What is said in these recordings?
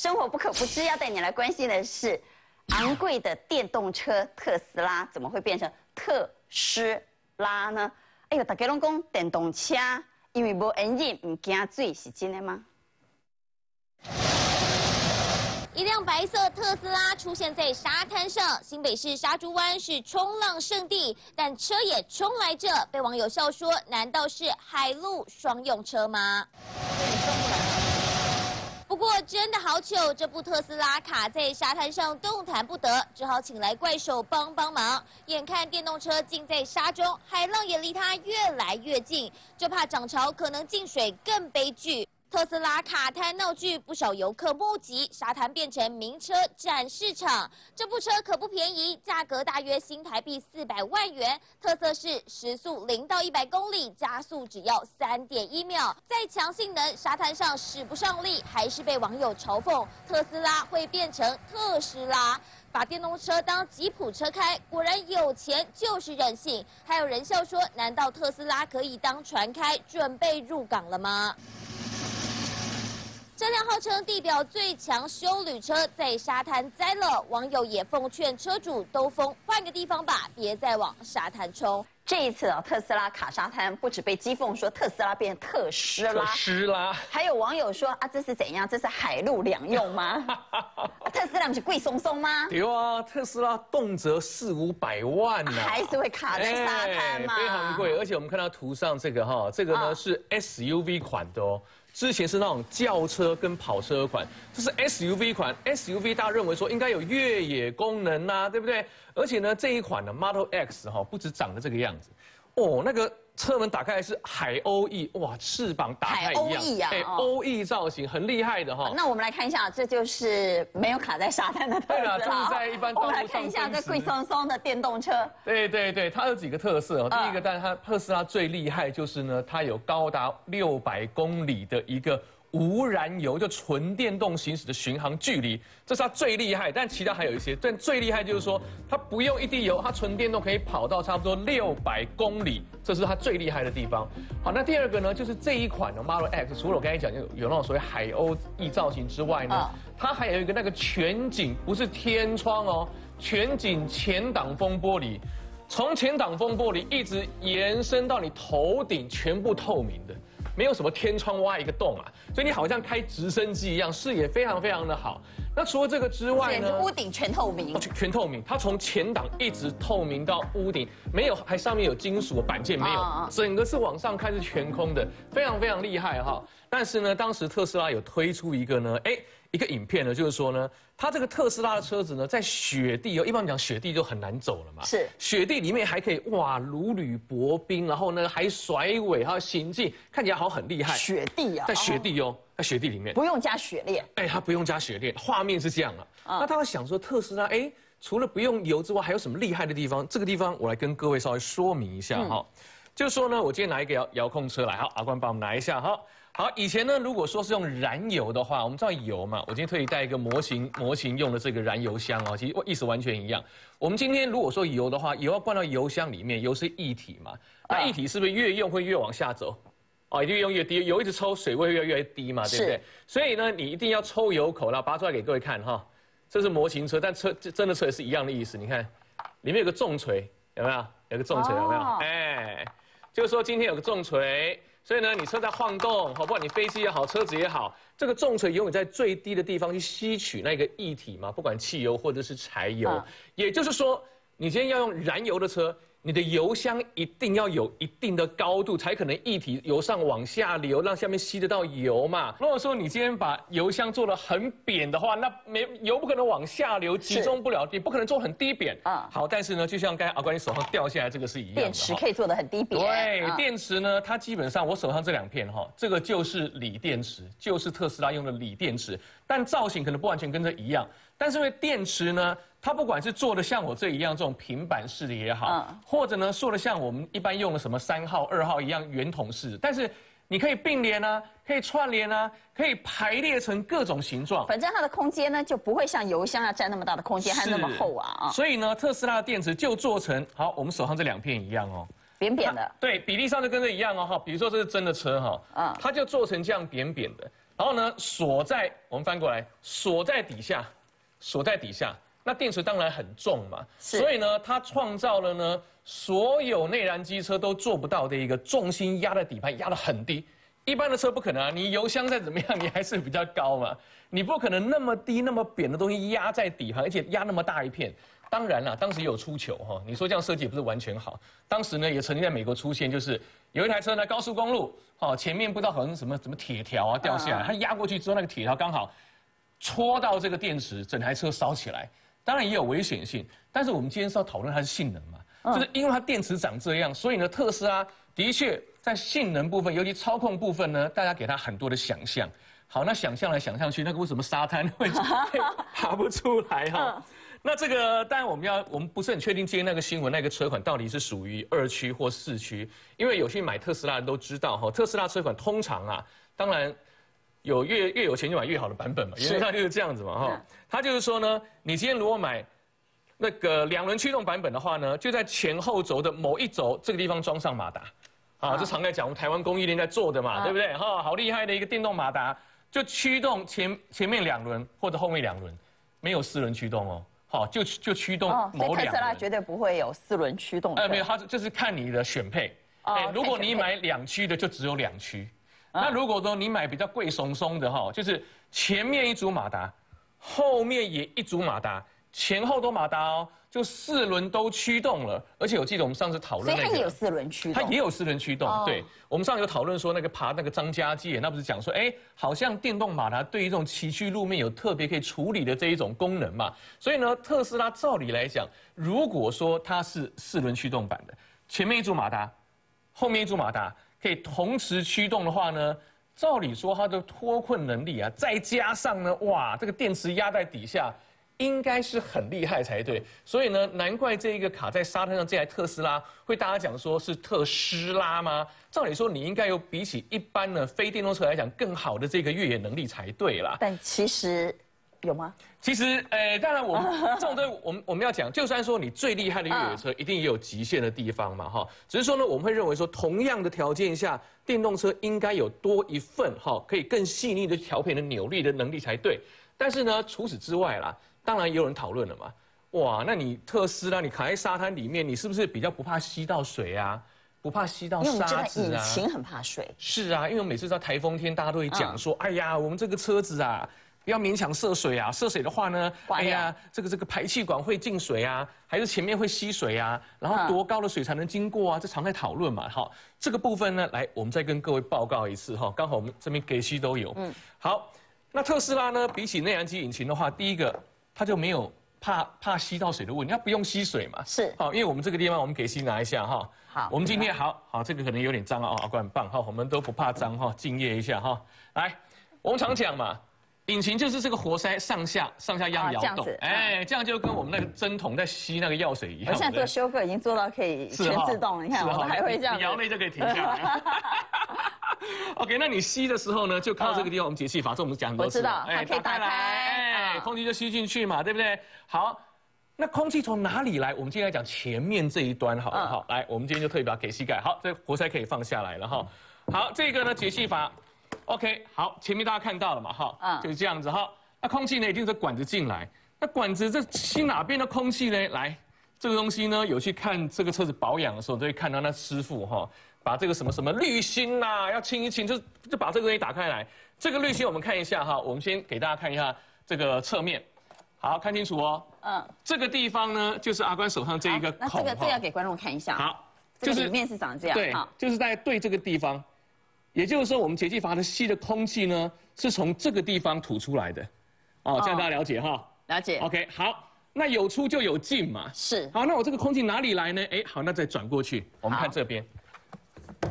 生活不可不知，要带你来关心的是，昂贵的电动车特斯拉怎么会变成特斯拉呢？哎呦，大家拢讲电动车因为无烟瘾唔惊水，是真的吗？一辆白色特斯拉出现在沙滩上，新北市沙洲湾是冲浪圣地，但车也冲来着，被网友笑说：难道是海陆双用车吗？不过真的好糗，这部特斯拉卡在沙滩上动弹不得，只好请来怪兽帮帮忙。眼看电动车浸在沙中，海浪也离它越来越近，就怕涨潮可能进水更悲剧。特斯拉卡滩闹剧，不少游客目击，沙滩变成名车展示场。这部车可不便宜，价格大约新台币四百万元。特色是时速零到一百公里加速只要三点一秒。再强性能，沙滩上使不上力，还是被网友嘲讽特斯拉会变成特斯拉，把电动车当吉普车开。果然有钱就是任性。还有人笑说，难道特斯拉可以当船开，准备入港了吗？这辆号称地表最强修旅车在沙滩栽了，网友也奉劝车主兜风换个地方吧，别再往沙滩冲。这一次啊，特斯拉卡沙滩不止被讥讽说特斯拉变特斯拉，特斯拉，还有网友说啊，这是怎样？这是海陆两用吗？特斯拉不是贵松松吗？有啊，特斯拉动辄四五百万呢，还是会卡在沙滩吗？非常贵，而且我们看到图上这个哈，这个呢是 SUV 款的哦。之前是那种轿车跟跑车款，这是 SUV 款，SUV 大家认为说应该有越野功能呐，对不对？而且呢，这一款的 Model X 哈，不止长得这个样子，哦，那个。车门打开是海鸥翼，哇，翅膀打开一样，哎，鸥翼造型很厉害的哈。那我们来看一下，这就是没有卡在沙滩的特色。对就是在一般我们来看一下这贵松松的电动车。对对对，它有几个特色哦。第一个，但是它特斯拉最厉害就是呢，它有高达六百公里的一个。无燃油就纯电动行驶的巡航距离，这是它最厉害。但其他还有一些，但最厉害就是说，它不用一滴油，它纯电动可以跑到差不多六百公里，这是它最厉害的地方。好，那第二个呢，就是这一款的 Model X，除了我刚才讲有有那种所谓海鸥翼造型之外呢，它还有一个那个全景，不是天窗哦，全景前挡风玻璃，从前挡风玻璃一直延伸到你头顶，全部透明的。没有什么天窗挖一个洞啊，所以你好像开直升机一样，视野非常非常的好。那除了这个之外呢？屋顶全透明，全透明。它从前挡一直透明到屋顶，没有，还上面有金属板件，没有，整个是往上看是全空的，非常非常厉害哈。但是呢，当时特斯拉有推出一个呢，哎。一个影片呢，就是说呢，它这个特斯拉的车子呢，在雪地哦，一般讲雪地就很难走了嘛。是。雪地里面还可以哇，如履薄冰，然后呢还甩尾，还有行进，看起来好很厉害。雪地啊。在雪地哦，在雪地里面。不用加雪链。哎，它不用加雪链，画面是这样啊。那大家想说特斯拉，哎，除了不用油之外，还有什么厉害的地方？这个地方我来跟各位稍微说明一下哈。就是说呢，我今天拿一个遥遥控车来，好，阿关帮我们拿一下哈。好，以前呢，如果说是用燃油的话，我们知道油嘛，我今天特意带一个模型，模型用的这个燃油箱哦，其实意思完全一样。我们今天如果说油的话，油要灌到油箱里面，油是液体嘛，那液体是不是越用会越往下走？哦，越用越低，油一直抽，水位越来越低嘛，对不对？所以呢，你一定要抽油口，然后拔出来给各位看哈。这是模型车，但车真的车也是一样的意思。你看，里面有个重锤，有没有？有个重锤，有没有？哎，就是说今天有个重锤。所以呢，你车在晃动，好不管你飞机也好，车子也好，这个重锤永远在最低的地方去吸取那个液体嘛，不管汽油或者是柴油。也就是说，你今天要用燃油的车。你的油箱一定要有一定的高度，才可能液体由上往下流，让下面吸得到油嘛。如果说你今天把油箱做的很扁的话，那没油不可能往下流，集中不了，也不可能做很低扁啊。好，但是呢，就像刚才阿关你手上掉下来这个是一样的。电池可以做的很低扁。对，电池呢，它基本上我手上这两片哈，这个就是锂电池，就是特斯拉用的锂电池，但造型可能不完全跟这一样。但是因为电池呢。它不管是做的像我这一样这种平板式的也好，或者呢做的像我们一般用的什么三号、二号一样圆筒式，但是你可以并联啊，可以串联啊，可以排列成各种形状。反正它的空间呢就不会像油箱要占那么大的空间，还那么厚啊。所以呢，特斯拉的电池就做成好，我们手上这两片一样哦，扁扁的。对，比例上就跟这一样哦哈。比如说这是真的车哈，嗯它就做成这样扁扁的。然后呢锁在我们翻过来锁在底下，锁在底下。那电池当然很重嘛，所以呢，它创造了呢所有内燃机车都做不到的一个重心压在底盘压得很低。一般的车不可能啊，你油箱再怎么样，你还是比较高嘛，你不可能那么低那么扁的东西压在底盘，而且压那么大一片。当然了，当时有出糗哈，你说这样设计也不是完全好。当时呢，也曾经在美国出现，就是有一台车呢高速公路，哦，前面不知道好像什么什么铁条啊掉下来，它压过去之后，那个铁条刚好戳到这个电池，整台车烧起来。当然也有危险性，但是我们今天是要讨论它的性能嘛，就是因为它电池长这样，所以呢，特斯拉的确在性能部分，尤其操控部分呢，大家给它很多的想象。好，那想象来想象去，那个为什么沙滩会 爬不出来哈？那这个当然我们要，我们不是很确定今天那个新闻那个车款到底是属于二驱或四驱，因为有些买特斯拉的都知道哈，特斯拉车款通常啊，当然有越越有钱就买越好的版本嘛，原则上就是这样子嘛哈。他就是说呢，你今天如果买那个两轮驱动版本的话呢，就在前后轴的某一轴这个地方装上马达，啊，这常在讲我们台湾工艺链在做的嘛，对不对？哈，好厉害的一个电动马达，就驱动前前面两轮或者后面两轮，没有四轮驱动哦。好，就就驱动某两。特斯拉绝对不会有四轮驱动。哎，没有，它就是看你的选配。哎，如果你买两驱的，就只有两驱。那如果说你买比较贵松松的哈，就是前面一组马达，后面也一组马达，前后都马达哦。就四轮都驱动了，而且我记得我们上次讨论，所以它也有四轮驱动，它也有四轮驱动。对，我们上次有讨论说那个爬那个张家界，那不是讲说，哎，好像电动马达对于这种崎岖路面有特别可以处理的这一种功能嘛。所以呢，特斯拉照理来讲，如果说它是四轮驱动版的，前面一组马达，后面一组马达可以同时驱动的话呢，照理说它的脱困能力啊，再加上呢，哇，这个电池压在底下。应该是很厉害才对，所以呢，难怪这一个卡在沙滩上这台特斯拉会大家讲说是特斯拉吗？照理说你应该有比起一般的非电动车来讲更好的这个越野能力才对啦。但其实有吗？其实，呃，当然我们这种东西，我们我们要讲，就算说你最厉害的越野车，一定也有极限的地方嘛，哈。只是说呢，我们会认为说，同样的条件下，电动车应该有多一份哈，可以更细腻的调配的扭力的能力才对。但是呢，除此之外啦。当然也有人讨论了嘛，哇，那你特斯拉你卡在沙滩里面，你是不是比较不怕吸到水啊？不怕吸到沙子啊？引擎很怕水。是啊，因为每次在台风天，大家都会讲说，哎呀，我们这个车子啊，不要勉强涉水啊，涉水的话呢，哎呀，这个这个排气管会进水啊，还是前面会吸水啊，然后多高的水才能经过啊？这常在讨论嘛，好，这个部分呢，来，我们再跟各位报告一次哈，刚好我们这边给息都有。嗯，好，那特斯拉呢，比起内燃机引擎的话，第一个。它就没有怕怕吸到水的问题，它不用吸水嘛。是，好，因为我们这个地方，我们给吸拿一下哈。好，我们今天好好，这个可能有点脏啊，阿冠很棒哈，我们都不怕脏哈，敬业一下哈。来，我们常讲嘛，引擎就是这个活塞上下上下压摇动，哎，这样就跟我们那个针筒在吸那个药水一样。我现在做修复已经做到可以全自动了，你看我还会这样，摇那就可以停下来。OK，那你吸的时候呢，就靠这个地方，我们节气法，这我们讲很多次。我知道，它可以打开。空气就吸进去嘛，对不对？好，那空气从哪里来？我们今天来讲前面这一端，好，好，来，我们今天就特别给膝盖，好，这活塞可以放下来了哈。好，这个呢解气阀，OK，好，前面大家看到了嘛，哈，嗯，就是这样子哈。那空气呢一定是管子进来，那管子这吸哪边的空气呢？来，这个东西呢有去看这个车子保养的时候，都会看到那师傅哈，把这个什么什么滤芯呐要清一清，就就把这个东西打开来。这个滤芯我们看一下哈，我们先给大家看一下。这个侧面，好看清楚哦。嗯，这个地方呢，就是阿关手上这一个孔。那这个这要给观众看一下。好，就是里面是长这样。对，就是在对这个地方，也就是说，我们节气阀的吸的空气呢，是从这个地方吐出来的。哦，这样大家了解哈。了解。OK，好，那有出就有进嘛。是。好，那我这个空气哪里来呢？哎，好，那再转过去，我们看这边，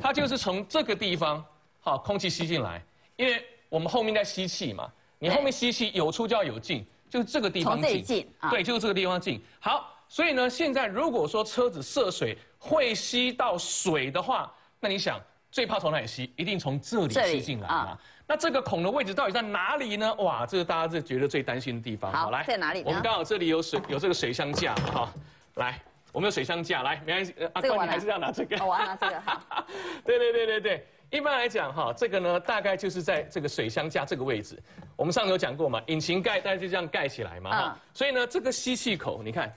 它就是从这个地方，好，空气吸进来，因为我们后面在吸气嘛。你后面吸气有出就要有进，就是这个地方进，对，就是这个地方进。好，所以呢，现在如果说车子涉水会吸到水的话，那你想最怕从哪里吸？一定从这里吸进来嘛。那这个孔的位置到底在哪里呢？哇，这是大家这觉得最担心的地方。好，来在哪里？我们刚好这里有水，有这个水箱架哈。来，我们有水箱架，来，没关系，阿冠你还是要拿这个。我要拿这个哈。对对对对对，一般来讲哈，这个呢大概就是在这个水箱架这个位置。我们上次有讲过嘛，引擎盖大概就这样盖起来嘛哈。所以呢，这个吸气口你看，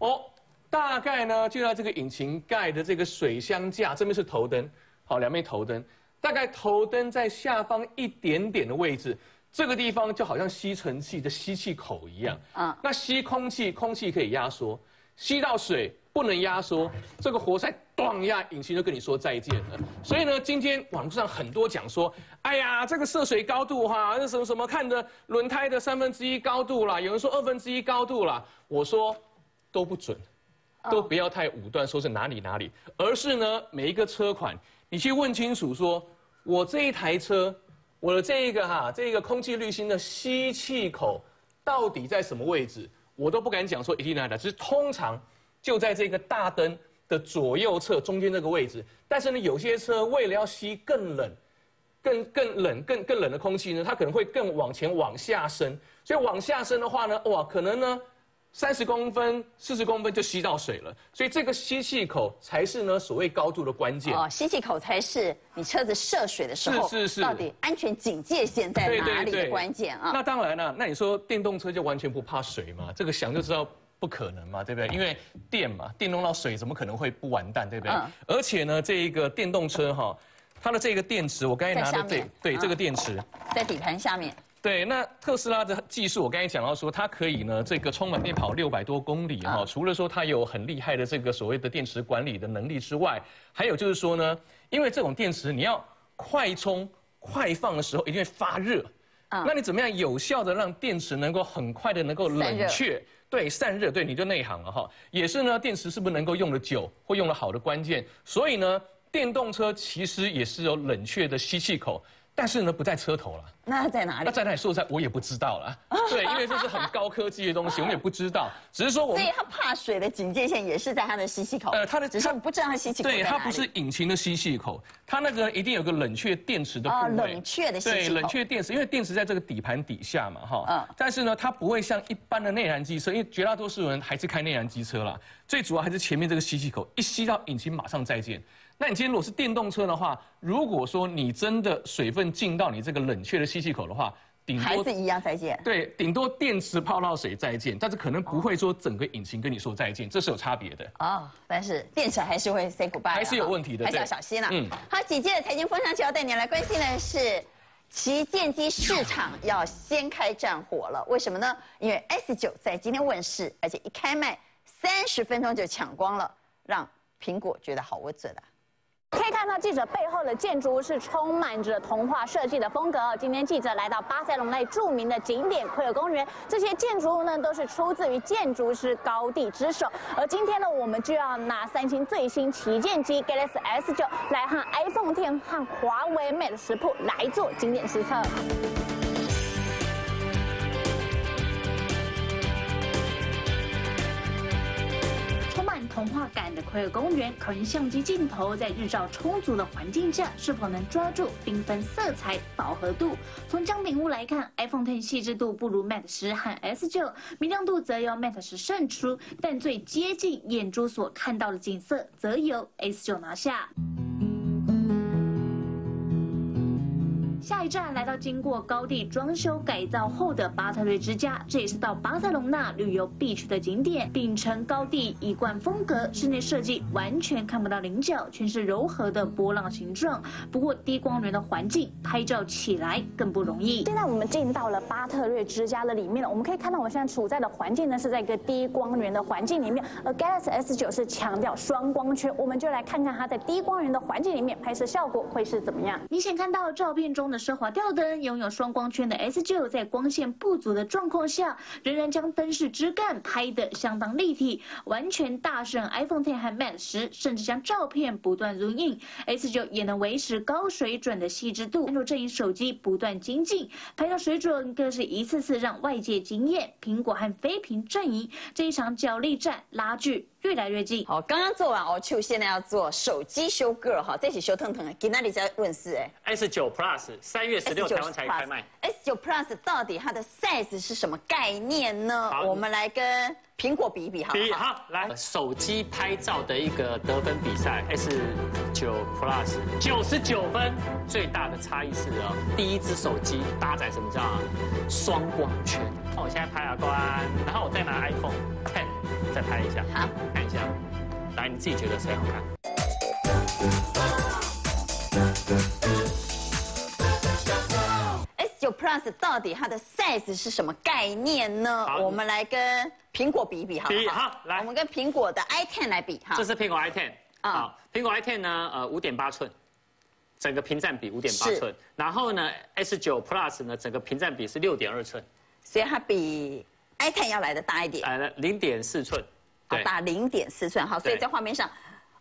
哦，大概呢就在这个引擎盖的这个水箱架这边是头灯，好，两面头灯，大概头灯在下方一点点的位置。这个地方就好像吸尘器的吸气口一样，啊，那吸空气，空气可以压缩，吸到水不能压缩，这个活塞咣一下，引擎就跟你说再见了。所以呢，今天网络上很多讲说，哎呀，这个涉水高度哈，那什么什么看的轮胎的三分之一高度啦，有人说二分之一高度啦，我说都不准，都不要太武断，说是哪里哪里，而是呢，每一个车款你去问清楚，说我这一台车。我的这一个哈，这一个空气滤芯的吸气口到底在什么位置？我都不敢讲说一定在哪，只是通常就在这个大灯的左右侧中间这个位置。但是呢，有些车为了要吸更冷、更更冷、更更冷的空气呢，它可能会更往前往下伸。所以往下伸的话呢，哇，可能呢。三十公分、四十公分就吸到水了，所以这个吸气口才是呢所谓高度的关键。哦，吸气口才是你车子涉水的时候，是是是，到底安全警戒线在哪里的关键啊？那当然了，那你说电动车就完全不怕水吗？这个想就知道不可能嘛，对不对？因为电嘛，电弄到水怎么可能会不完蛋，对不对？而且呢，这一个电动车哈，它的这个电池，我刚才拿的这对这个电池在底盘下面。对，那特斯拉的技术，我刚才讲到说，它可以呢，这个充满电跑六百多公里哈。除了说它有很厉害的这个所谓的电池管理的能力之外，还有就是说呢，因为这种电池你要快充快放的时候一定会发热，啊，那你怎么样有效的让电池能够很快的能够冷却？对，散热，对，你就内行了哈。也是呢，电池是不是能够用的久或用的好的关键。所以呢，电动车其实也是有冷却的吸气口。但是呢，不在车头了。那在哪里？那在哪里？说实在，我也不知道了。对，因为这是很高科技的东西，我们也不知道。只是说我们。所以它怕水的警戒线也是在它的吸气口。呃，它的只是不知道它吸气口对，它不是引擎的吸气口，它那个一定有个冷却电池的部位。冷却的吸气口。对，冷却电池，因为电池在这个底盘底下嘛，哈。嗯。但是呢，它不会像一般的内燃机车，因为绝大多数人还是开内燃机车啦。最主要还是前面这个吸气口，一吸到引擎马上再见。那你今天如果是电动车的话，如果说你真的水分进到你这个冷却的吸气口的话，顶多还是一样再见。对，顶多电池泡到水再见，但是可能不会说整个引擎跟你说再见，这是有差别的。哦，但是电池还是会 say goodbye，还是有问题的，还是要小心了。嗯，好，紧接着财经风向要带你来关心的是，旗舰机市场要先开战火了。为什么呢？因为 S 九在今天问世，而且一开卖三十分钟就抢光了，让苹果觉得好窝准啊。可以看到记者背后的建筑是充满着童话设计的风格。今天记者来到巴塞隆内著名的景点奎尔公园，这些建筑物呢都是出自于建筑师高地之手。而今天呢，我们就要拿三星最新旗舰机 Galaxy S9 来和 iPhone 10和华为 Mate 10 Pro 来做经典实测。童话感的奎尔公园，考验相机镜头在日照充足的环境下，是否能抓住缤纷色彩饱和度。从奖品屋来看，iPhone 10细致度不如 Mate 十和 S9，明亮度则由 Mate 十胜出，但最接近眼珠所看到的景色，则由 S9 拿下。下一站来到经过高地装修改造后的巴特瑞之家，这也是到巴塞隆纳旅游必去的景点。秉承高地一贯风格，室内设计完全看不到棱角，全是柔和的波浪形状。不过低光源的环境，拍照起来更不容易。现在我们进到了巴特瑞之家的里面了，我们可以看到我们现在处在的环境呢是在一个低光源的环境里面，而 Galaxy S9 是强调双光圈，我们就来看看它在低光源的环境里面拍摄效果会是怎么样。明显看到照片中的。奢华吊灯拥有双光圈的 S9，在光线不足的状况下，仍然将灯饰枝干拍得相当立体，完全大胜 iPhone X 和 Mate 十，甚至将照片不断 zoom in，S9 也能维持高水准的细致度。安卓阵营手机不断精进，拍照水准更是一次次让外界惊艳。苹果和非屏阵营这一场角力战拉锯。越来越近。好，刚刚做完 q 现在要做手机修 girl 哈，这起修腾腾，给那里在问世哎。S 九 Plus 三月十六台湾才开卖。S 九 Plus 到底它的 size 是什么概念呢？我们来跟苹果比一比，好比好来，手机拍照的一个得分比赛，S 九 Plus 九十九分，最大的差异是啊，第一只手机搭载什么叫双光圈？那我现在拍啊关，然后我再拿 iPhone Ten 再拍一下，好，看一下，来你自己觉得谁好看？S 九 Plus 到底它的 size 是什么概念呢？我们来跟苹果比一比，好不好？好，来，我们跟苹果的 iTen 来比，哈，这是苹果 iTen，好，苹果 iTen 呢，呃，五点八寸，整个屏占比五点八寸，然后呢，S 九 Plus 呢，整个屏占比是六点二寸。所以它比 iPad 要来的大一点，来了零点四寸，好大零点四寸，好，所以在画面上，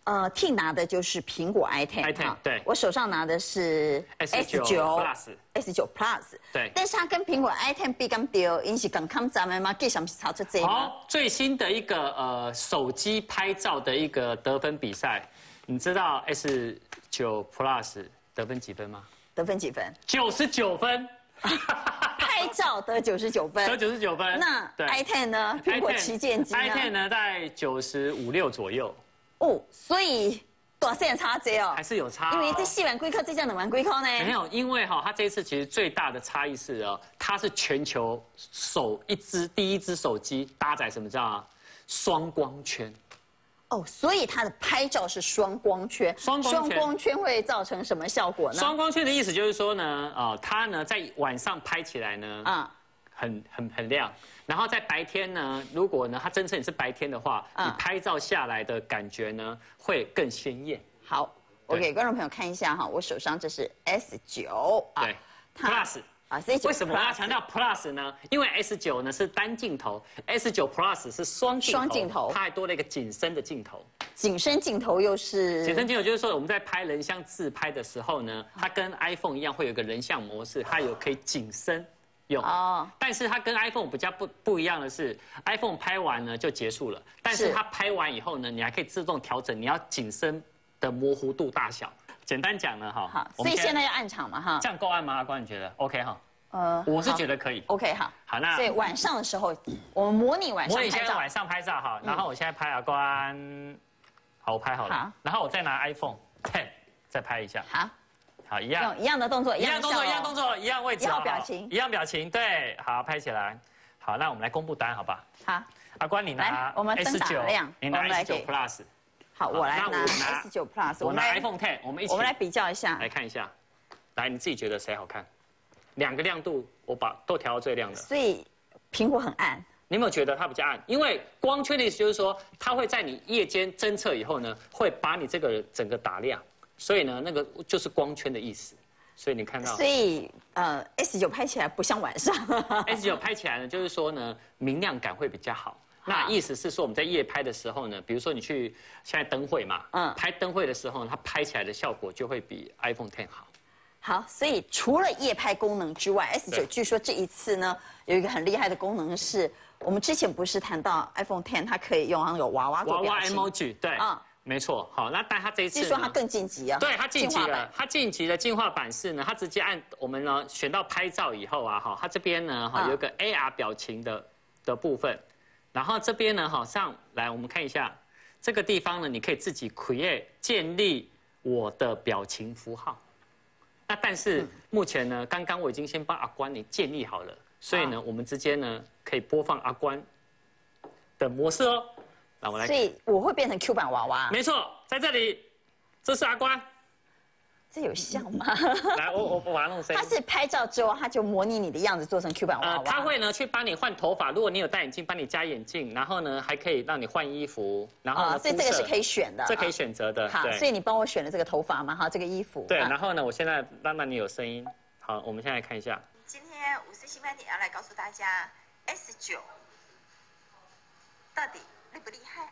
呃，T 拿的就是苹果 iPad，对，我手上拿的是 S 九 Plus，S 九 Plus，对，但是它跟苹果 iPad 比刚丢，因是刚看咱们吗？给什么炒出这个？好，最新的一个呃手机拍照的一个得分比赛，你知道 S 九 Plus 得分几分吗？得分几分？九十九分。拍照得九十九分，得九十九分。那 iPad 呢？苹果旗舰机呢？iPad 呢，在九十五六左右。哦，所以短线差这哦，还是有差。因为这细玩龟壳，这叫冷玩龟壳呢？没有，因为哈，它这一次其实最大的差异是哦，它是全球首一支第一支手机搭载什么叫双光圈。哦，所以它的拍照是双光圈，双光圈会造成什么效果呢？双光圈的意思就是说呢，啊，它呢在晚上拍起来呢，啊，很很很亮，然后在白天呢，如果呢它真正是白天的话，你拍照下来的感觉呢会更鲜艳。好，我给观众朋友看一下哈，我手上这是 S 九啊，Plus。啊，为什么我要强调 Plus 呢？因为 S 九呢是单镜头，S 九 Plus 是双双镜头，它还多了一个景深的镜头。景深镜头又是？景深镜头就是说我们在拍人像自拍的时候呢，它跟 iPhone 一样会有一个人像模式，它有可以景深用。哦。但是它跟 iPhone 比较不不一样的是，iPhone 拍完呢就结束了，但是它拍完以后呢，你还可以自动调整你要景深的模糊度大小。简单讲呢，哈，好，所以现在要按场嘛，哈，这样够按吗？阿光，你觉得？OK 哈？呃，我是觉得可以，OK 好，好那，所以晚上的时候，我们模拟晚上拍照，模拟现在晚上拍照哈，然后我现在拍阿关，好，我拍好了，然后我再拿 iPhone Ten 再拍一下，好，好一样，一样的动作，一样动作，一样动作，一样位置，一样表情，一样表情，对，好，拍起来，好，那我们来公布答案，好吧？好，阿关你拿，我们 S 九，你拿 S 九 Plus。好，我来拿 S 九 Plus，我拿 iPhone Ten，我们一起，我们来比较一下，来看一下，来你自己觉得谁好看？两个亮度我把都调到最亮的。所以苹果很暗，你有没有觉得它比较暗？因为光圈的意思就是说，它会在你夜间侦测以后呢，会把你这个整个打亮，所以呢，那个就是光圈的意思。所以你看到，所以呃，S 九拍起来不像晚上。S 九拍起来呢，就是说呢，明亮感会比较好。那意思是说，我们在夜拍的时候呢，比如说你去现在灯会嘛，嗯，拍灯会的时候，它拍起来的效果就会比 iPhone Ten 好。好，所以除了夜拍功能之外，S 九据说这一次呢，有一个很厉害的功能是，我们之前不是谈到 iPhone Ten 它可以用那个娃娃做娃娃 emoji，对，啊，没错。好，那但它这一次据说它更晋级啊，对，它晋级了，它晋级的进化版是呢，它直接按我们呢选到拍照以后啊，哈，它这边呢哈有一个 AR 表情的的部分。然后这边呢，好上来我们看一下，这个地方呢，你可以自己 create 建立我的表情符号。那但是目前呢，刚刚我已经先帮阿关你建立好了，所以呢，我们之间呢可以播放阿关的模式哦。那我来，所以我会变成 Q 版娃娃。没错，在这里，这是阿关。这有像吗？来，我我我把它弄深。它是拍照之后，它就模拟你的样子做成 Q 版娃娃。它会呢去帮你换头发，如果你有戴眼镜，帮你加眼镜，然后呢还可以让你换衣服，然后所以这个是可以选的，这可以选择的。好，所以你帮我选了这个头发嘛？哈，这个衣服。对，然后呢，我现在让让你有声音。好，我们现在看一下。今天五四新盘点要来告诉大家，S 九到底厉不厉害？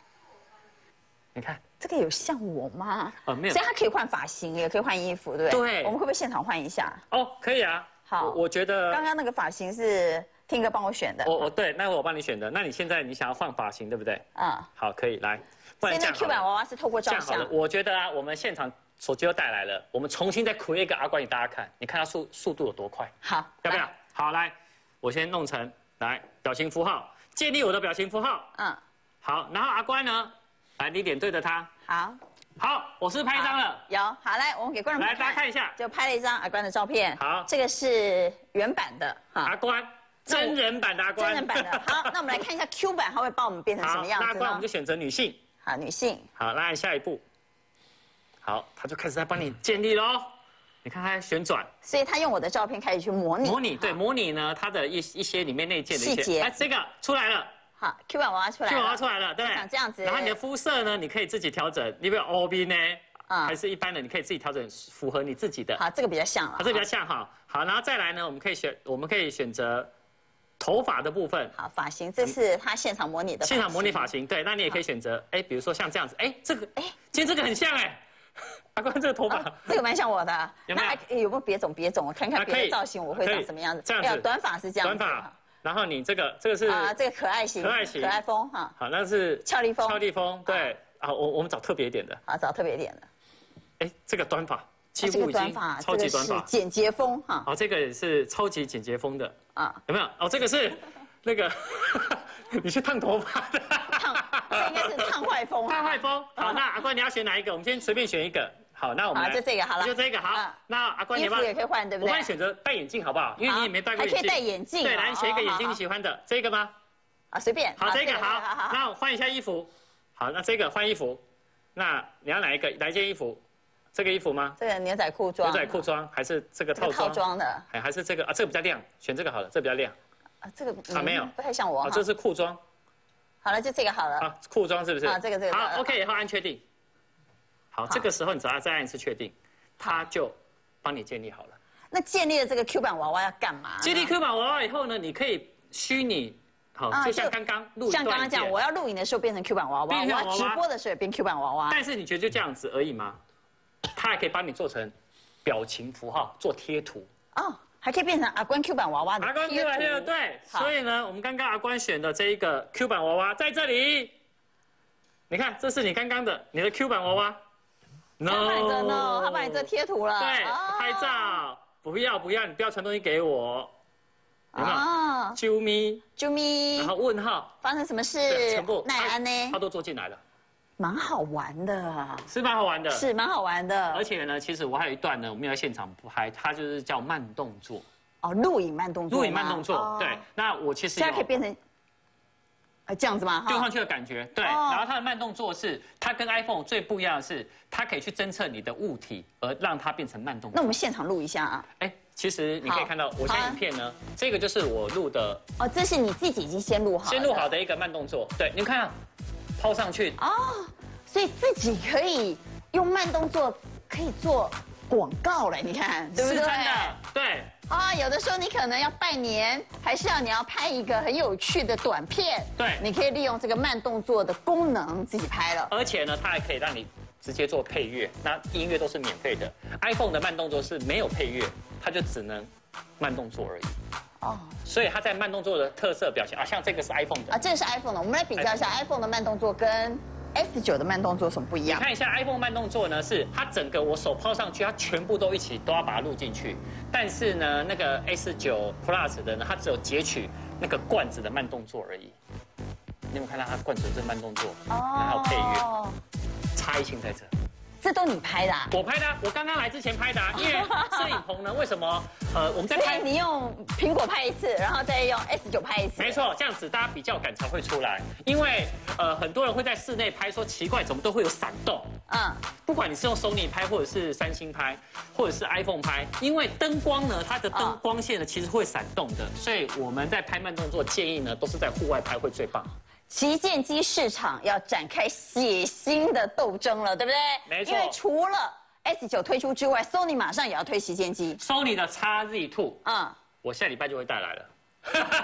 你看这个有像我吗？啊，没有。所以他可以换发型，也可以换衣服，对不对？对。我们会不会现场换一下？哦，可以啊。好，我觉得刚刚那个发型是听哥帮我选的。我我对，那我帮你选的。那你现在你想要换发型，对不对？嗯，好，可以来。不所以那然这样 Q 版娃娃是透过照相。我觉得啊，我们现场手机都带来了，我们重新再 create 一个阿关给大家看，你看它速速度有多快，好，要不要？？好，来，我先弄成来表情符号，建立我的表情符号。嗯，好，然后阿关呢，来你脸对着他。好，好，我是是拍一张了。有好来，我们给观众来，大家看一下，就拍了一张阿关的照片。好这个是原版的哈，阿关，真人版的阿关。真人版的。好，那我们来看一下 Q 版，它会帮我们变成什，么样子呢那阿关我们就？选择女性。好，女性。好，那按下一步。好，他就开始在帮你建立喽。你看它旋转，所以他用我的照片开始去模拟。模拟对模拟呢，他的一一些里面内建的一些。细节哎，这个出来了，好，Q 版娃娃出来就了。娃出来了，对长这样子然后你的肤色呢，你可以自己调整，你比如 O B 呢，嗯还是一般的，你可以自己调整，符合你自己的。好，这个比较像了。好，这比较像哈。好，然后再来呢，我们可以选，我们可以选择头发的部分，好，发型，这是他现场模拟的。现场模拟发。型。对，那你也可以选择，哎，比如说像这样子，哎，这个，哎，今天这个很像哎，阿关这个头发哦，这个蛮像我的。那还有没有别种别种？我看看别的造型我会长什么样子。这样短发是这样子。短发，然后你这个这个是啊，这个可爱型，可爱型可爱风哈。好，那是俏丽风俏丽风，对，啊，我我们找特别一点的，好，找特别一点的。哎，这个短发几乎已经超级短发，简洁风哈。好，这个也是超级简洁风的，啊，有没有？哦，这个是 那个 你是烫头发的，烫，这应该是烫坏风啊。烫坏风。好，那阿关你要选哪一个？我们先随便选一个。好，那我们好就这个好了就这个好嗯。那阿关你衣服要也可以换，对不对？我帮你选择戴眼镜好不好？因为你也没戴过眼镜。还可以戴眼镜哦对，来你选一个眼镜你喜欢的，这个吗？啊，随便。好，这个好好好。那我换一下衣服。好，那这个换衣服。那你要哪一个？哪一件衣服？这个衣服吗？这个牛仔裤装。牛仔裤装还是这个套装套套装？的还还是这个啊？这个比较亮，选这个好了，这个比较亮。啊，这个啊没有嗯不太像我啊，这是裤装好了，就这个好了。啊，裤装是不是？啊这个这个好，OK，以后按确定。好，这个时候你只要再按一次确定，它就帮你建立好了。那建立了这个 Q 版娃娃要干嘛？建立 Q 版娃娃以后呢，你可以虚拟，好，啊就像刚刚录一像刚刚讲，段影片我要录影的时候变成 Q 版娃娃，变我要直播的时候也变 Q 版娃娃。但是你觉得就这样子而已吗？它还可以帮你做成表情符号，做贴图。哦，还可以变成阿关 Q 版娃娃的阿关 Q 版对，所以呢，我们刚刚阿关选的这一个 Q 版娃娃在这里。你看，这是你刚刚的你的 Q 版娃娃。no，他把你做贴图了。对，哦拍。照。不要不要，你不要传东西给我。有没有？哦，啾咪，啾咪然，后问号，发生什么，事全部？奈安呢他？都做进来了，蛮好玩的，是蛮好玩的。是蛮好玩的。而且呢，其实我还有一段呢，我们要现场拍，它就是叫慢动作，哦，录影慢动作吗，录影慢动作。哦对，那我其实现在可以有变成，呃，这样子吗？哈丢上去的感觉，对。哦然后它的慢动作是，它跟 iPhone 最不一样的是，它可以去侦测你的物体，而让它变成慢动作。那我们现场录一下啊。哎，其实你可以看到，我现在好啊影片呢，这个就是我录的，哦，这是你自己已经先录好，先录好的一个慢动作。对，你们看啊，抛上去，哦，所以自己可以用慢动作可以做广告了，你看 对不对？是真的，对。啊，有的时候你可能要拜年，还是要你要拍一个很有趣的短片，对你可以利用这个慢动作的功能自己拍了。而且呢，它还可以让你直接做配乐，那音乐都是免费的。iPhone 的慢动作是没有配乐，它就只能慢动作而已。哦，所以它在慢动作的特色表现啊，像这个是 iPhone 的啊，的，这个是 iPhone 的，我们来比较一下 iPhone 的慢动作跟 S 9的慢动作有什么不一样？你看一下 iPhone 慢动作呢，是它整个我手抛上去，它全部都一起都要把它录进去。但是呢，那个 S 9 Plus 的呢，它只有截取那个罐子的慢动作而已。你有没有看到它罐子的这慢动作？还有配乐，哦，差异性在这。这都你拍的、啊，我拍的啊，我刚刚来之前拍的啊，因为 摄影棚呢，为什么？呃，我们在拍，你用苹果拍一次，然后再用 S 九拍一次。没错，这样子大家比较感才会出来。因为呃，很多人会在室内拍，说奇怪，怎么都会有闪动。嗯，不管你是用 Sony 拍，或者是三星拍，或者是 iPhone 拍，因为灯光呢，它的灯啊光线呢其实会闪动的，所以我们在拍慢动作建议呢，都是在户外拍会最棒。旗舰机市场要展开血腥的斗争了，对不对？没错因为除了 S 9推出之外，Sony 马上也要推旗舰机。Sony 的 XZ Two，嗯，我下礼拜就会带来了。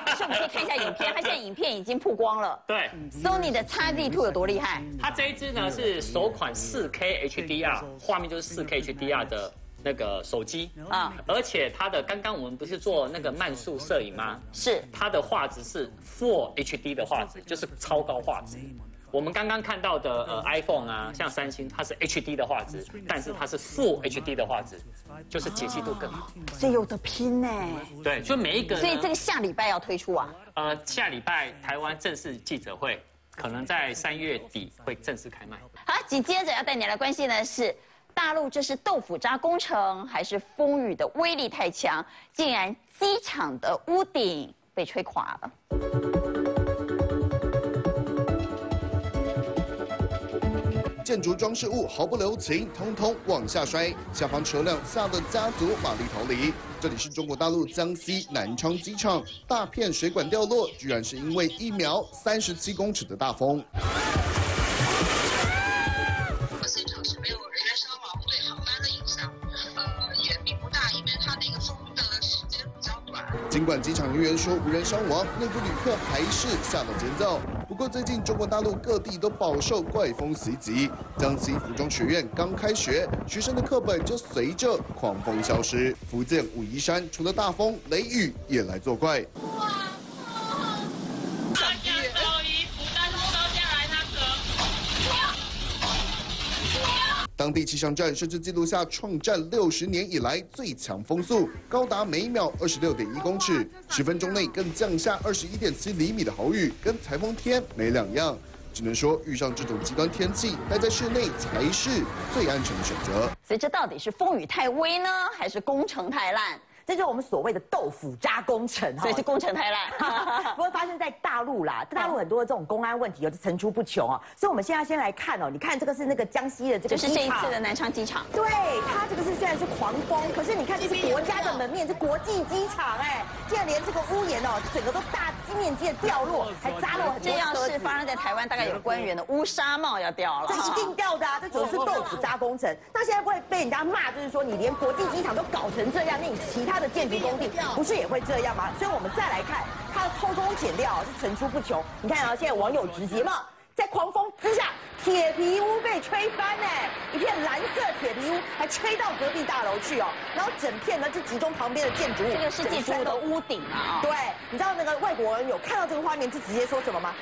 但是我们可以看一下影片，它现在影片已经曝光了。对，Sony 的 XZ Two 有多厉害？它这一支呢是首款 4K HDR，画面就是 4K HDR 的那个手机啊啊，而且它的刚刚我们不是做那个慢速摄影吗？是它的画质是 Full HD 的画质，就是超高画质。我们刚刚看到的呃 iPhone 啊，像三星，它是 HD 的画质，但是它是 Full HD 的画质，就是解析度更好。所以有的拼呢。对，就每一个。所以这个下礼拜要推出啊。呃，下礼拜台湾正式记者会，可能在三月底会正式开卖。好，紧接着要带你来关心的是，大陆这是豆腐渣工程，还是风雨的威力太强，竟然机场的屋顶被吹垮了。建筑装饰物毫不留情，通通往下摔，下方车辆吓得家族马力逃离。这里是中国大陆江西南昌机场，大片水管掉落，居然是因为一秒三十七公尺的大风。尽管机场人员说无人伤亡，内部旅客还是吓到尖叫。不过最近中国大陆各地都饱受怪风袭击，江西服装学院刚开学，学生的课本就随着狂风消失。福建武夷山除了大风，雷雨也来作怪。大家收衣服，但是收下来那个。当地气象站甚至记录下创战六十年以来最强风速，高达每秒二十六点一公尺，十分钟内更降下二十一点七厘米的好雨，跟台风天没两样。只能说遇上这种极端天气，待在室内才是最安全的选择。所以这到底是风雨太威呢，还是工程太烂？这就是我们所谓的豆腐渣工程所以是工程太烂。不过发生在大陆啦，大陆很多的这种公安问题有层出不穷哦。所以我们现在先来看哦，你看这个是那个江西的这个就是这一次的南昌机场。对，它这个是虽然是狂风，可是你看这是国家的门面，是国际机场哎，竟然连这个屋檐哦，整个都大面积的掉落，还砸了很多这样是发生在台湾，大概有个官员的乌纱帽要掉了。这一定掉的啊！这主要是豆腐渣工程。那现在不会被人家骂，就是说你连国际机场都搞成这样，那你其他的建筑工地不是也会这样吗？所以我们再来看它的偷工减料是层出不穷。你看啊，现在网友直接嘛，在狂风之下，铁皮屋被吹翻哎，一片蓝色铁皮屋还吹到隔壁大楼去哦，然后整片呢就集中旁边的建筑物，这个是建筑物的屋顶啊。对，你知道那个外国人有看到这个画面，就直接说什么吗？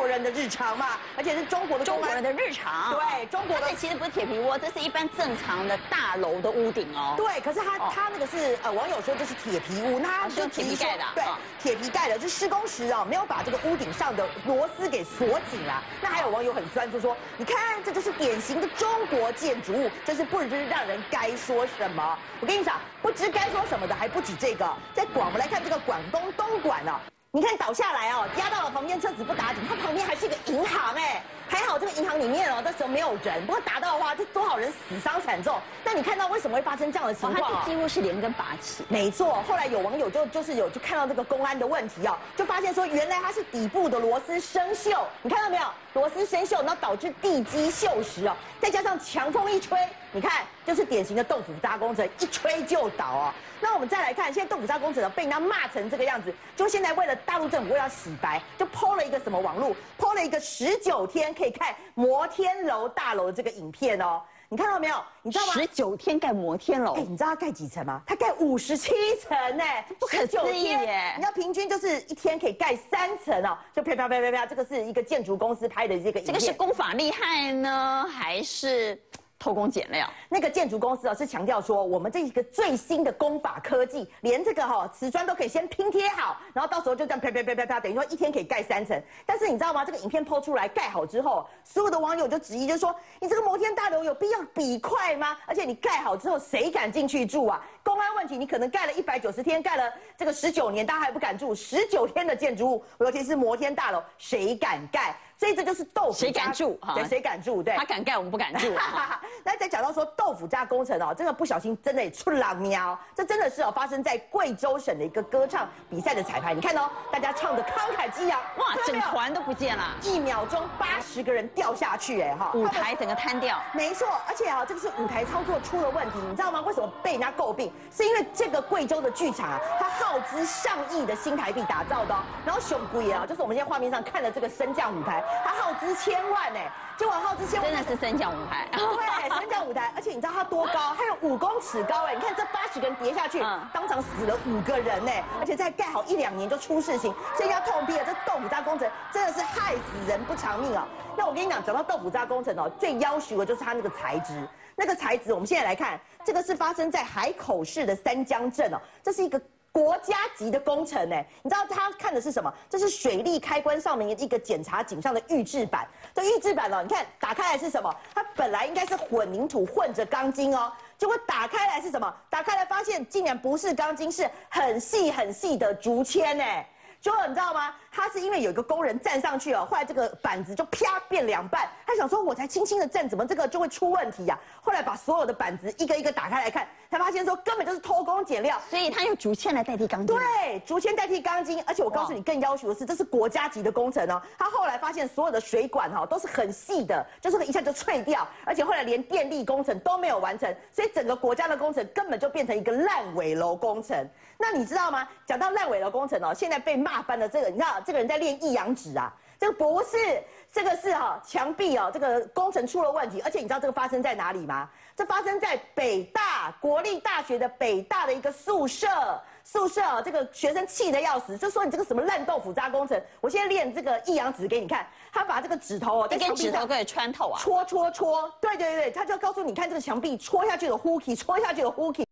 国人的日常嘛，而且是中国的中国人的日常。对中国的这其实不是铁皮屋，这是一般正常的大楼的屋顶哦。对，可是他、哦他那个是呃网友说这是铁皮屋，那他是铁皮盖的啊对哦，铁皮盖的，就施工时啊没有把这个屋顶上的螺丝给锁紧啦。那还有网友很酸，就说你看这就是典型的中国建筑物，真是不知让人该说什么。我跟你讲，不知该说什么的还不止这个，在广我们来看这个广东东莞啊。你看倒下来哦，压到了旁边车子不打紧，它旁边还是一个银行哎，还好这个银行里面哦，那时候没有人，不过打到的话，这多少人死伤惨重。那你看到为什么会发生这样的情哦，况？几乎是连根拔起。没错，后来有网友就就是有就看到这个公安的问题哦，就发现说原来它是底部的螺丝生锈，你看到没有？螺丝生锈，然后导致地基锈蚀哦，再加上强风一吹，你看就是典型的豆腐渣工程，一吹就倒哦。那我们再来看，现在豆腐渣工程呢被人家骂成这个样子，就现在为了大陆政府为了洗白，就抛了一个什么网路，抛了一个十九天可以看摩天楼大楼的这个影片哦，你看到没有？你知道吗？十九天盖摩天楼哎、，你知道它盖几层吗？它盖五十七层呢，不可思议耶你知道平均就是一天可以盖三层哦，就啪啪啪啪啪，这个是一个建筑公司拍的这个影片。这个是工法厉害呢，还是偷工减料？那个建筑公司哦，是强调说，我们这一个最新的工法科技，连这个哈、瓷砖都可以先拼贴好，然后到时候就这样啪啪啪啪啪，等于说一天可以盖三层。但是你知道吗？这个影片抛出来盖好之后，所有的网友就质疑，就说你这个摩天大楼有必要比快吗？而且你盖好之后，谁敢进去住啊？公安问题，你可能盖了一百九十天，盖了这个十九年，大家还不敢住，十九天的建筑物，尤其是摩天大楼，谁敢盖？所以这就是豆腐谁敢住对，谁敢住？对，他敢盖，我们不敢住啊。那再讲到说豆腐渣工程哦，真的不小心真的也出了喵，这真的是哦发生在贵州省的一个歌唱比赛的彩排，你看哦，大家唱的慷慨激昂，整团都不见了，一秒钟八十个人掉下去，哎哈，舞台整个瘫掉。没错，而且啊，这个是舞台操作出了问题，你知道吗？为什么被人家诟病？是因为这个贵州的剧场啊，它耗资上亿的新台币打造的、哦，然后熊贵啊，就是我们现在画面上看的这个升降舞台，它耗资千万呢，结果耗资千万真的是升降舞台。对，升降舞台，而且你知道它多高？它有五公尺高哎！你看这八十个人跌下去，当场死了五个人呢，而且再盖好一两年就出事情，所以要痛批了。这豆腐渣工程真的是害死人不偿命啊！那我跟你讲，讲到豆腐渣工程哦，最要求的就是它那个材质。那个材质，我们现在来看，这个是发生在海口市的三江镇哦，这是一个国家级的工程呢。你知道他看的是什么？这是水利开关上面一个检查井上的预制板。这预制板哦，你看打开来是什么？它本来应该是混凝土混着钢筋哦，结果打开来是什么？打开来发现竟然不是钢筋，是很细很细的竹签呢。就你知道吗？他是因为有一个工人站上去哦，后来这个板子就啪变两半。他想说，我才轻轻的站，怎么这个就会出问题呀？后来把所有的板子一个一个打开来看，才发现说根本就是偷工减料。所以他用竹签来代替钢筋。对，竹签代替钢筋，而且我告诉你更要求的是，这是国家级的工程哦。他后来发现所有的水管哈都是很细的，就是一下就脆掉，而且后来连电力工程都没有完成，所以整个国家的工程根本就变成一个烂尾楼工程。那你知道吗？讲到烂尾楼工程哦，现在被骂翻了。这个你知道，这个人在练一阳指啊？这个不是，这个是哈墙壁哦，这个工程出了问题。而且你知道这个发生在哪里吗？这发生在北大国立大学的北大的一个宿舍。宿舍哦，这个学生气得要死，就说你这个什么烂豆腐渣工程。我现在练这个一阳指给你看，他把这个指头哦，这根指头可以穿透啊，戳戳戳，对对对，他就告诉你看这个墙壁戳下去的 hooky，戳下去的 hooky。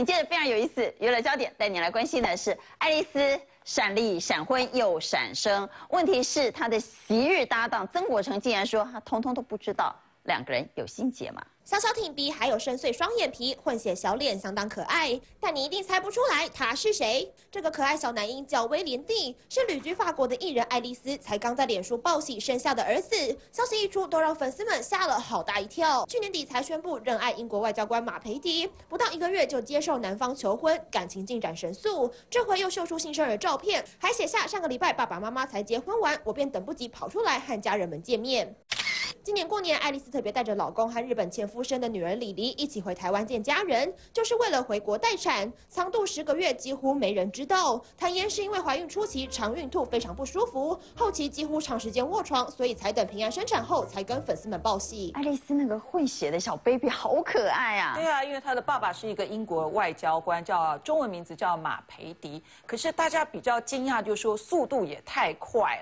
紧接着非常有意思，娱乐焦点带你来关心的是爱丽丝闪离闪婚又闪生。问题是她的昔日搭档曾国成竟然说他通通都不知道两个人有心结吗？小小挺鼻，还有深邃双眼皮，混血小脸相当可爱，但你一定猜不出来他是谁。这个可爱小男婴叫威廉蒂，是旅居法国的艺人爱丽丝才刚在脸书报喜生下的儿子。消息一出，都让粉丝们吓了好大一跳。去年底才宣布认爱英国外交官马培迪，不到一个月就接受男方求婚，感情进展神速。这回又秀出新生儿照片，还写下上个礼拜爸爸妈妈才结婚完，我便等不及跑出来和家人们见面。今年过年，爱丽丝特别带着老公和日本前夫生的女儿李黎一起回台湾见家人，就是为了回国待产。长度十个月，几乎没人知道。坦言是因为怀孕初期常孕吐非常不舒服，后期几乎长时间卧床，所以才等平安生产后才跟粉丝们报喜。爱丽丝那个混血的小 baby 好可爱啊！对啊，因为她的爸爸是一个英国外交官，叫中文名字叫马培迪。可是大家比较惊讶，就是说速度也太快。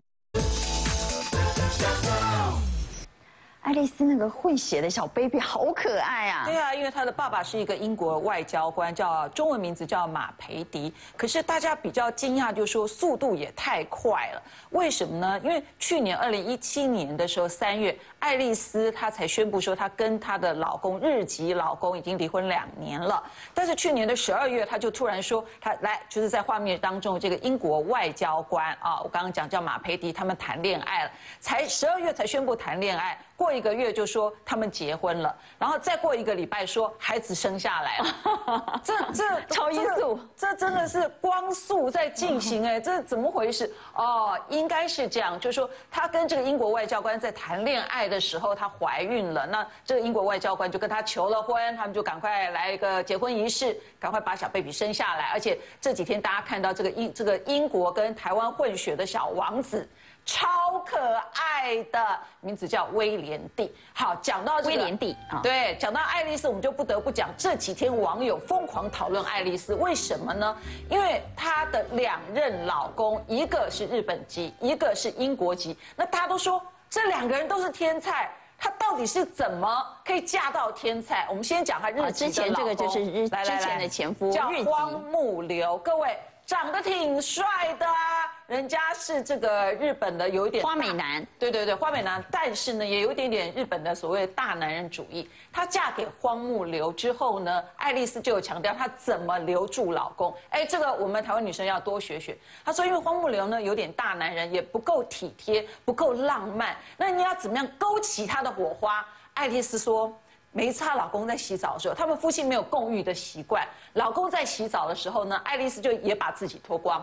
爱丽丝那个混血的小 baby 好可爱啊！对啊，因为他的爸爸是一个英国外交官，叫中文名字叫马培迪。可是大家比较惊讶，就是说速度也太快了。为什么呢？因为去年二零一七年的时候三月，爱丽丝她才宣布说她跟她的老公日籍老公已经离婚两年了。但是去年的十二月，她就突然说她来就是在画面当中这个英国外交官啊，我刚刚讲叫马培迪，他们谈恋爱了，才十二月才宣布谈恋爱。过一个月就说他们结婚了，然后再过一个礼拜说孩子生下来了，这这超音速，这真的是光速在进行哎，这怎么回事？哦，应该是这样，就是说他跟这个英国外交官在谈恋爱的时候，她怀孕了，那这个英国外交官就跟他求了婚，他们就赶快来一个结婚仪式，赶快把小 baby 生下来，而且这几天大家看到这个英这个英国跟台湾混血的小王子。超可爱的名字叫威廉蒂。好，讲到威廉蒂啊，对，讲到爱丽丝，我们就不得不讲这几天网友疯狂讨论爱丽丝，为什么呢？因为她的两任老公，一个是日本籍，一个是英国籍。那大家都说这两个人都是天才，她到底是怎么可以嫁到天才？我们先讲她日之前这个就是日之前的前夫叫荒木流，各位长得挺帅的。人家是这个日本的有一点花美男，对对对，花美男，但是呢，也有一点点日本的所谓大男人主义。她嫁给荒木流之后呢，爱丽丝就有强调她怎么留住老公。哎，这个我们台湾女生要多学学。她说，因为荒木流呢有点大男人，也不够体贴，不够浪漫。那你要怎么样勾起他的火花？爱丽丝说，每一次她老公在洗澡的时候，他们夫妻没有共浴的习惯。老公在洗澡的时候呢，爱丽丝就也把自己脱光。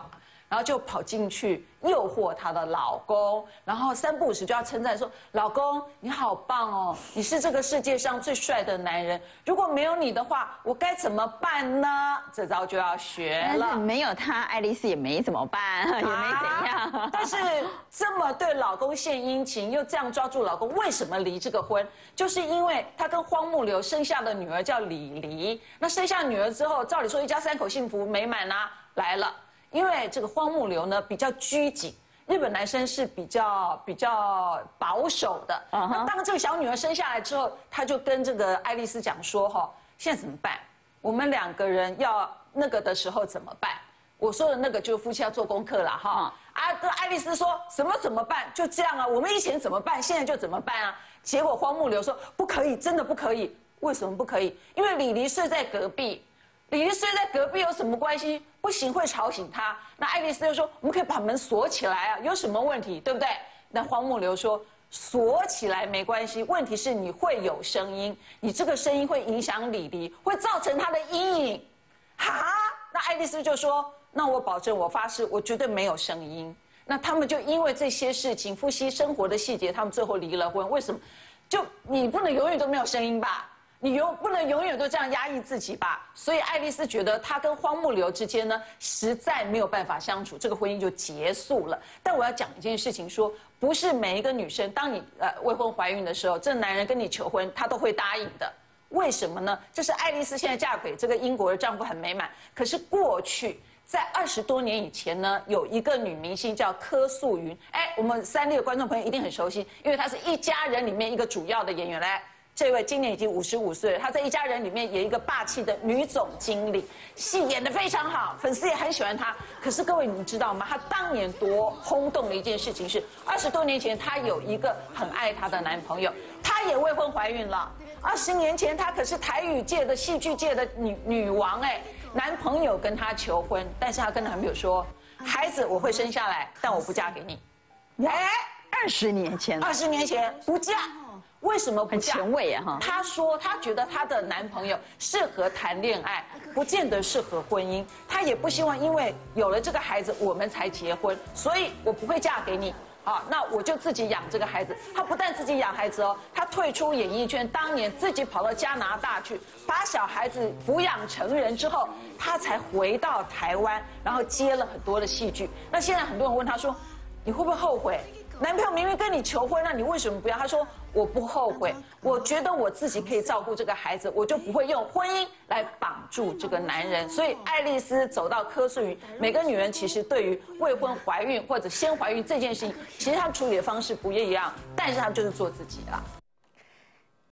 然后就跑进去诱惑她的老公，然后三不五时就要称赞说：“老公你好棒哦，你是这个世界上最帅的男人。如果没有你的话，我该怎么办呢？”这招就要学了。没有他，爱丽丝也没怎么办，也没怎样。但是这么对老公献殷勤，又这样抓住老公，为什么离这个婚？就是因为她跟荒木流生下的女儿叫李黎。那生下女儿之后，照理说一家三口幸福美满啊，来了。因为这个荒木流呢比较拘谨，日本男生是比较比较保守的。那当这个小女儿生下来之后，他就跟这个爱丽丝讲说：“哈，现在怎么办？我们两个人要那个的时候怎么办？”我说的那个就是夫妻要做功课了哈。啊，这爱丽丝说什么怎么办？就这样啊，我们以前怎么办？现在就怎么办啊？结果荒木流说不可以，真的不可以。为什么不可以？因为李黎睡在隔壁。李黎睡在隔壁有什么关系？不行，会吵醒他。那爱丽丝就说：“我们可以把门锁起来啊，有什么问题？对不对？”那荒木流说：“锁起来没关系，问题是你会有声音，你这个声音会影响李黎，会造成他的阴影。”哈，那爱丽丝就说：“那我保证，我发誓，我绝对没有声音。”那他们就因为这些事情，夫妻生活的细节，他们最后离了婚。为什么？就你不能永远都没有声音吧？你永不能永远都这样压抑自己吧？所以爱丽丝觉得她跟荒木流之间呢，实在没有办法相处，这个婚姻就结束了。但我要讲一件事情，说不是每一个女生，当你呃未婚怀孕的时候，这男人跟你求婚，她都会答应的。为什么呢？这是爱丽丝现在嫁给这个英国的丈夫很美满，可是过去在二十多年以前呢，有一个女明星叫柯素云，哎，我们三立的观众朋友一定很熟悉，因为她是一家人里面一个主要的演员来。这位今年已经五十五岁了，她在一家人里面演一个霸气的女总经理，戏演得非常好，粉丝也很喜欢她。可是各位，你们知道吗？她当年多轰动的一件事情是，二十多年前她有一个很爱她的男朋友，她也未婚怀孕了。二十年前她可是台语界的戏剧界的女女王哎，男朋友跟她求婚，但是她跟男朋友说，孩子我会生下来，但我不嫁给你。哎，二十年前，二十年前不嫁。为什么不嫁？很前卫啊！她说她觉得她的男朋友适合谈恋爱，不见得适合婚姻。她也不希望因为有了这个孩子我们才结婚，所以我不会嫁给你。啊，那我就自己养这个孩子。她不但自己养孩子哦，她退出演艺圈，当年自己跑到加拿大去，把小孩子抚养成人之后，她才回到台湾，然后接了很多的戏剧。那现在很多人问她说，你会不会后悔？男朋友明明跟你求婚，那你为什么不要？他说我不后悔，我觉得我自己可以照顾这个孩子，我就不会用婚姻来绑住这个男人。所以爱丽丝走到柯素云，每个女人其实对于未婚怀孕或者先怀孕这件事情，其实她处理的方式不一样，但是她就是做自己了。